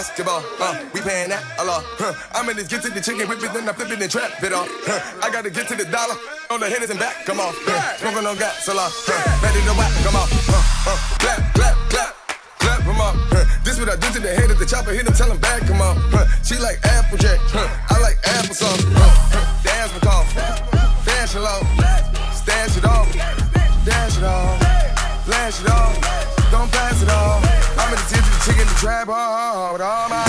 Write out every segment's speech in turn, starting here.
basketball. Uh, we paying that a. Huh. I'm in this get to the chicken whip it, then I flip it and trap it all, Huh. I gotta get to the dollar. On the hitters and back, come on, Huh. Smoking on gas a lot. Huh. Ready to whack, come on, Huh. Clap, clap, clap. Clap him up. Huh. This what I do to the head of the chopper. Hit him, tell him back, come on, Huh. She like Applejack. Huh. I like Stash it off. Dash it off. Flash it off. Don't pass it off. I'm in the tip chicken, the trap hard. Oh, oh, oh, all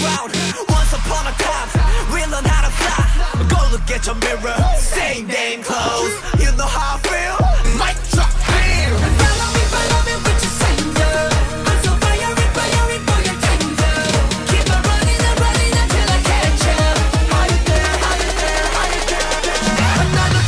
around. Once upon a time, we learn how to fly. Go look at your mirror, same damn clothes. You know how I feel? Mic drop, bam. Follow with your I'm so Keep on running running until I you there, there Another